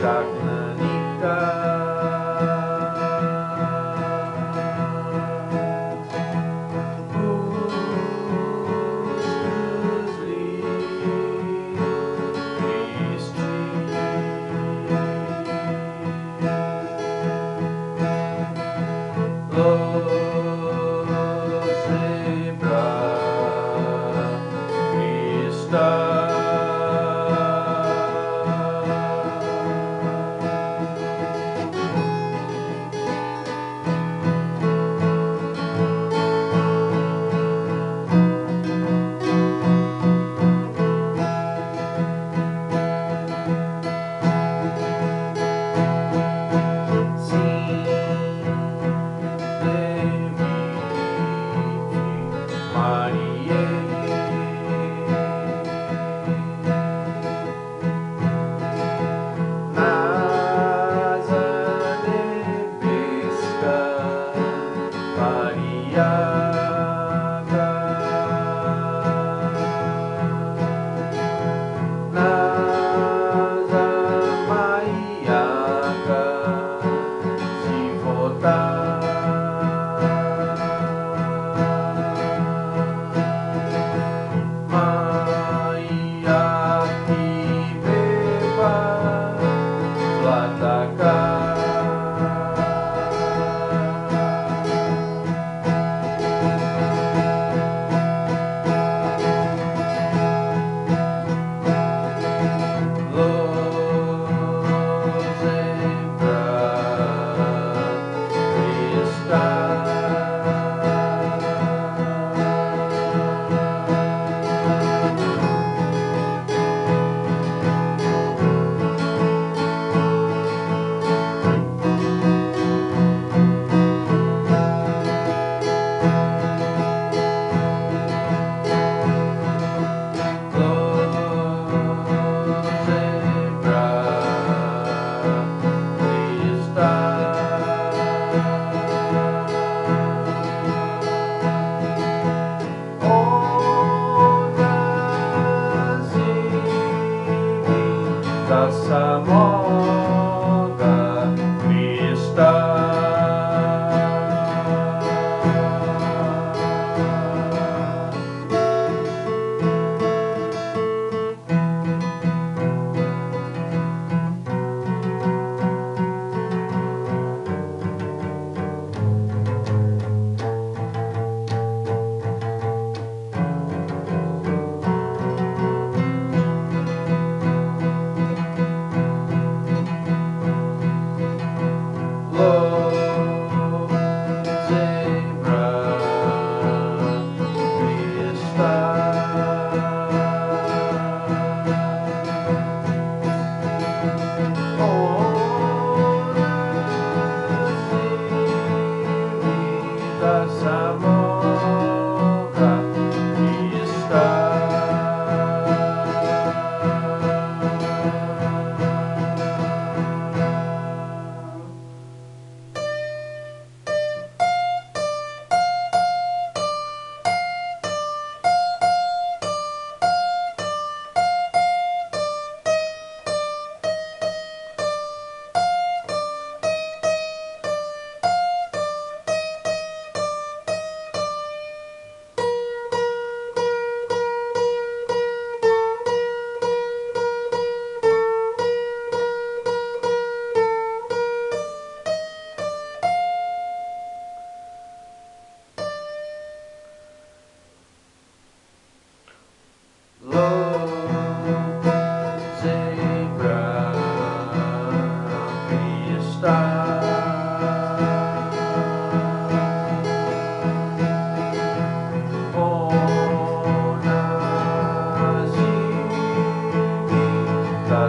já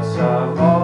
us of all.